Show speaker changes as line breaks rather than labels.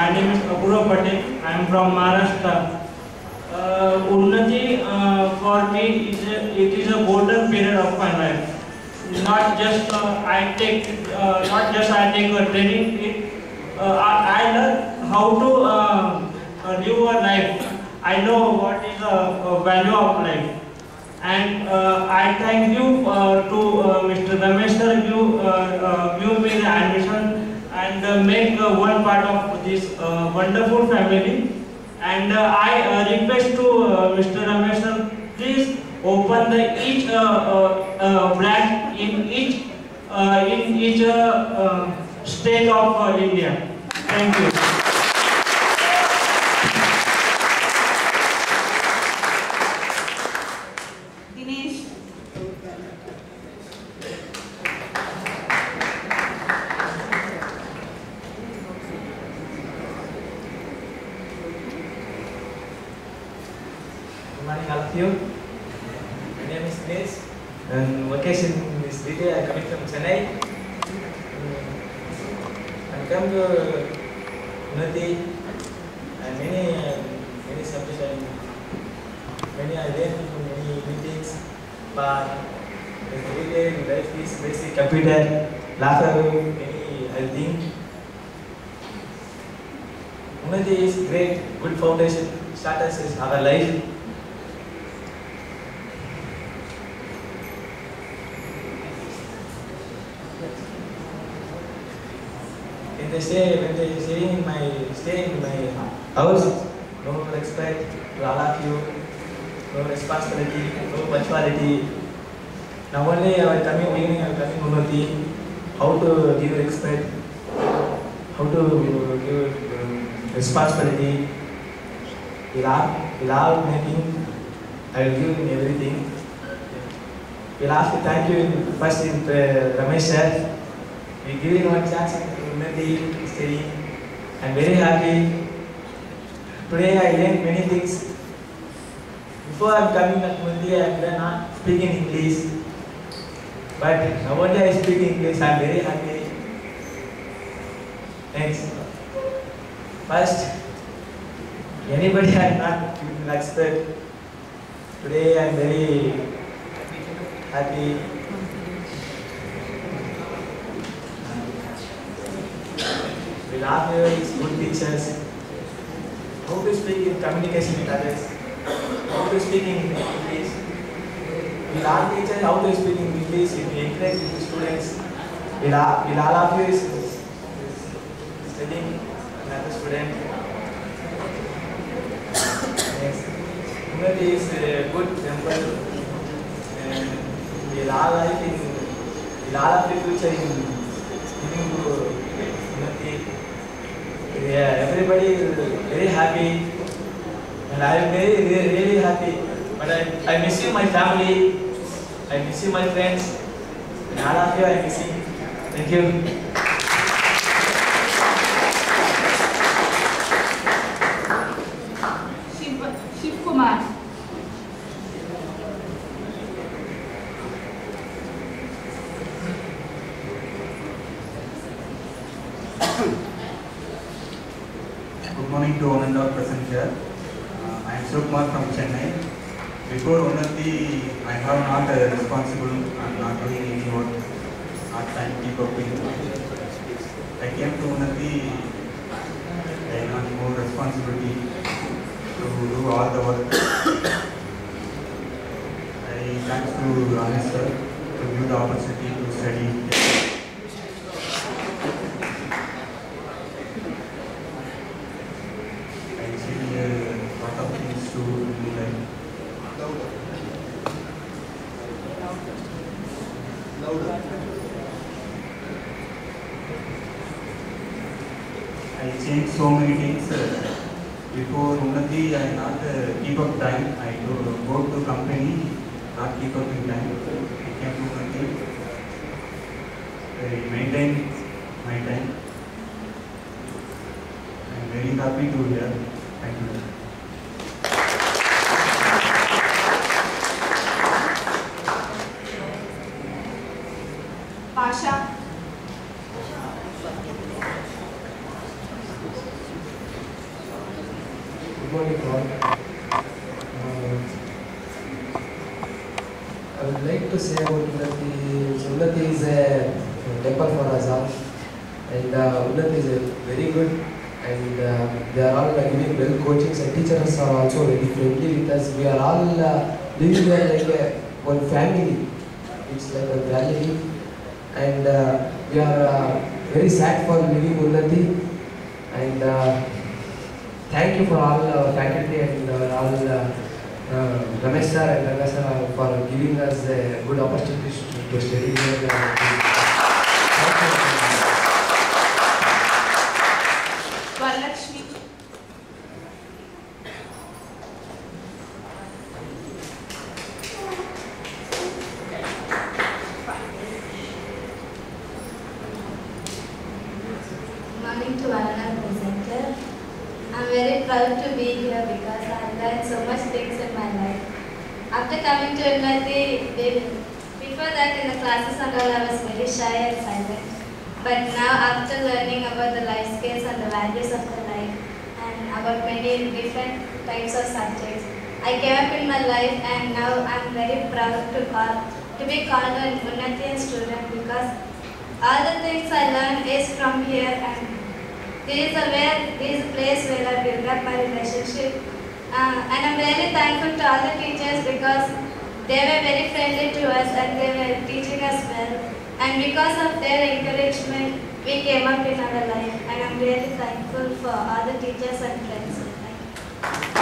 my name is Apurva Patel. I am from Maharashtra. Uh, uh, for me is a, it is a golden period of my life. Not just uh, I take, uh, not just I take a training. It, uh, I, I learn how to uh, uh, live a life. I know what is the value of life. And uh, I thank you uh, to uh, Mr. Ramesh sir, you uh, give me the admission and make one part of this uh, wonderful family. And uh, I uh, request to uh, Mr. Ramesh sir, please open the each uh, uh, branch in each in each state of India. Thank you.
Of you. My name is Nish, and vacation is Vidya. I coming from Chennai. Mm. I come to Unnati, and many many subjects and many I learn from many meetings, but every day life is basic computer, laptop, many I think. Unnati is great, good foundation, starters is our life. In the stay, when they stay in my stay in my house, no respect to all you, no responsibility, no punctuality. Now only I am coming beginning, I am coming Unnati, how to give respect, how to give um, responsibility. We'll all making, I will give in everything. We'll ask to thank you first in uh, Ramesh sir. We giving one chance to Unnati studying. I'm very happy. Today I learned many things. Before I'm coming at Unnati, I'm not speaking English. But now I speak English, I'm very happy. Thanks. First, anybody I'm not respect. Today I'm very happy. You, good teachers. How to speak in communication with others. How to speak in English. We love teachers how to speak in English. We encourage the students. We love, we all of you is, studying another student. Next. Unnati is a good temple. And we all life in, we all of the future in giving to Unnati. Yeah, everybody is very happy, and I'm very, really, really happy. But I, I you my family, I miss you, my friends, and all of you I miss you. Thank you.
Shiv, Kumar.
Good morning to one and all present here. Uh, I am Sukumar from Chennai. Before Unnati, I have not uh, responsible and not doing any work, not trying to keep up with. I came to Unnati, I got more responsibility to do all the work. I thanks to Ramesh sir to give the opportunity to study. I see a lot to do like I changed so many things. Before Unnati, I not uh, keep up time. I go, go to company, not keep up in time. I came to Unnati. I maintain my time. I am very happy to hear. Thank you.
Uh, I would like to say about Unnati. Unnati is a temple for us all, and uh, Unnati is a very good, and uh, they are all uh, giving well coachings, and teachers are also very friendly with us. We are all uh, living there like a, one family. It's like a family, and uh, we are uh, very sad for leaving Unnati, and. Thank you for all uh, faculty and uh, all uh, uh, Ramesh sir and Ranga sir for giving us a good opportunity to, to study here. Uh, thank you.
Varalakshmi.
Morning to all our presenter. I'm very proud to be here because I learned so much things in my life. After coming to be- before that in the classes and all I was very shy and silent. But now after learning about the life skills and the values of the life and about many different types of subjects, I came up in my life and now I'm very proud to call to be called an Unnati student because all the things I learned is from here and this is a where this is a place where I built up my relationship. Uh, and I'm really thankful to all the teachers because they were very friendly to us and they were teaching us well. And because of their encouragement, we came up in our life. And I'm really thankful for all the teachers and friends.